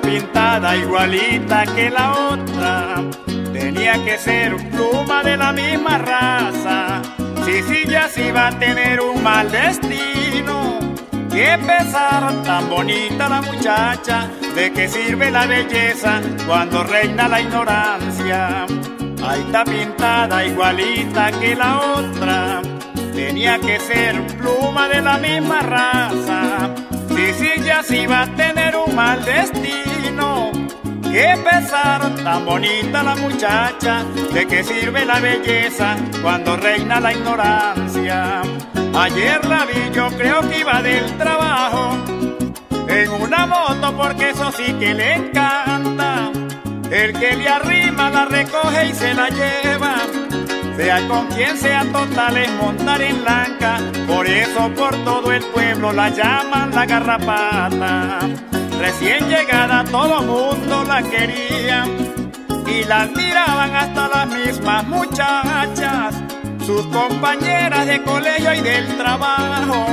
pintada igualita que la otra. Tenía que ser pluma de la misma raza. Si sí, ya sí va a tener un mal destino. Qué pesar tan bonita la muchacha, de qué sirve la belleza cuando reina la ignorancia. Ahí está pintada igualita que la otra. Tenía que ser pluma de la misma raza. Si sí, ya sí va a tener un mal destino. Qué pesar tan bonita la muchacha, de qué sirve la belleza cuando reina la ignorancia. Ayer la vi, yo creo que iba del trabajo en una moto porque eso sí que le encanta. El que le arrima la recoge y se la lleva. Sea con quien sea total es montar en lanca. Por eso por todo el pueblo la llaman la garrapata. Recién llegada todo mundo la quería y la admiraban hasta las mismas muchachas, sus compañeras de colegio y del trabajo.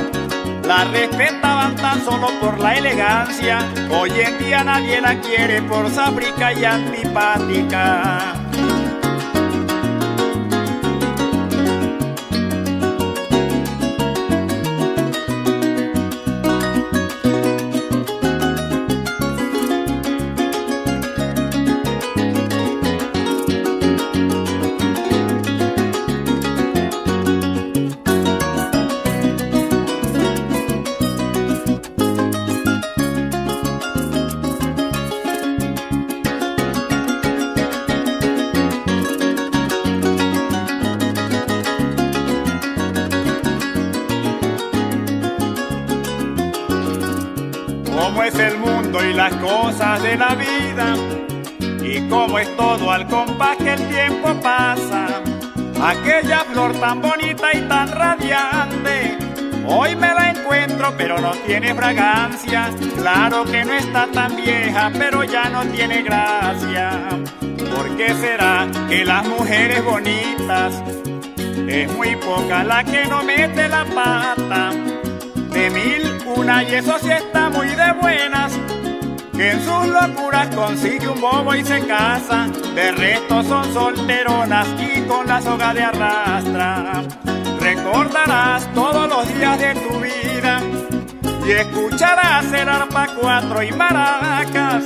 La respetaban tan solo por la elegancia, hoy en día nadie la quiere por sábrica y antipática. Cómo es el mundo y las cosas de la vida y cómo es todo al compás que el tiempo pasa. Aquella flor tan bonita y tan radiante, hoy me la encuentro pero no tiene fragancia. Claro que no está tan vieja pero ya no tiene gracia. ¿Por qué será que las mujeres bonitas es muy poca la que no mete la pata? De mil una y eso sí está muy de buenas. Que en sus locuras consigue un bobo y se casa. De resto son solteronas y con la soga de arrastra. Recordarás todos los días de tu vida y escucharás el arpa cuatro y maracas.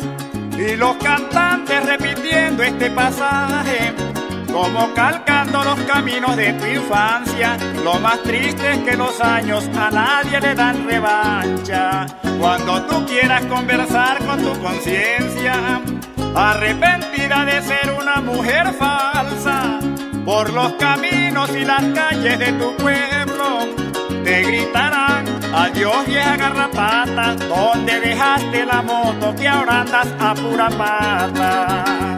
Y los cantantes repitiendo este pasaje como calcando los caminos de tu infancia. Lo más triste es que los años a nadie le dan revancha. Cuando tú quieras conversar con tu conciencia, arrepentida de ser una mujer falsa, por los caminos y las calles de tu pueblo, te gritarán adiós vieja garrapata, donde dejaste la moto que ahora andas a pura pata.